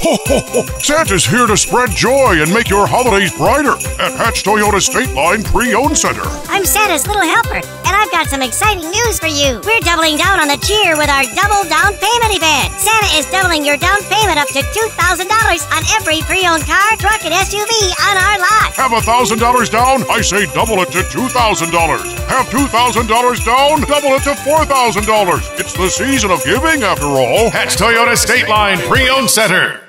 Ho, ho, ho. Santa's here to spread joy and make your holidays brighter at Hatch Toyota Stateline Pre-Owned Center. I'm Santa's little helper, and I've got some exciting news for you. We're doubling down on the cheer with our double down payment event. Santa is doubling your down payment up to $2,000 on every pre-owned car, truck, and SUV on our lot. Have a thousand dollars down? I say double it to two thousand dollars. Have two thousand dollars down? Double it to four thousand dollars. It's the season of giving, after all. Hatch Toyota Stateline Pre Owned Center.